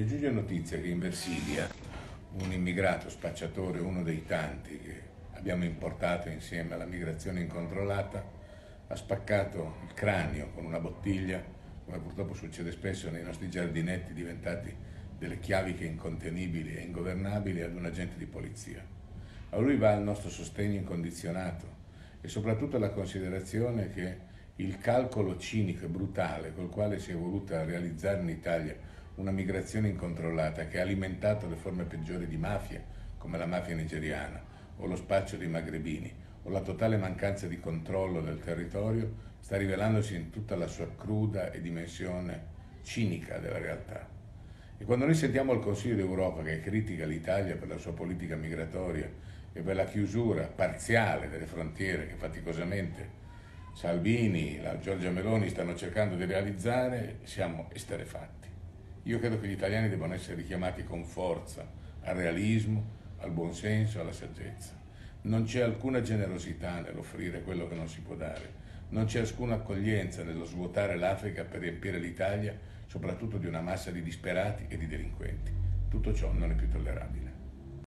Ci giunge notizia che in Versilia un immigrato spacciatore, uno dei tanti che abbiamo importato insieme alla migrazione incontrollata, ha spaccato il cranio con una bottiglia, come purtroppo succede spesso nei nostri giardinetti diventati delle chiaviche incontenibili e ingovernabili ad un agente di polizia. A lui va il nostro sostegno incondizionato e soprattutto la considerazione che il calcolo cinico e brutale col quale si è voluta realizzare in Italia una migrazione incontrollata che ha alimentato le forme peggiori di mafia, come la mafia nigeriana, o lo spaccio dei magrebini, o la totale mancanza di controllo del territorio, sta rivelandosi in tutta la sua cruda e dimensione cinica della realtà. E quando noi sentiamo il Consiglio d'Europa che critica l'Italia per la sua politica migratoria e per la chiusura parziale delle frontiere che faticosamente Salvini, la Giorgia Meloni stanno cercando di realizzare, siamo esterefatti. Io credo che gli italiani debbano essere richiamati con forza al realismo, al buonsenso, alla saggezza. Non c'è alcuna generosità nell'offrire quello che non si può dare, non c'è alcuna accoglienza nello svuotare l'Africa per riempire l'Italia, soprattutto di una massa di disperati e di delinquenti. Tutto ciò non è più tollerabile.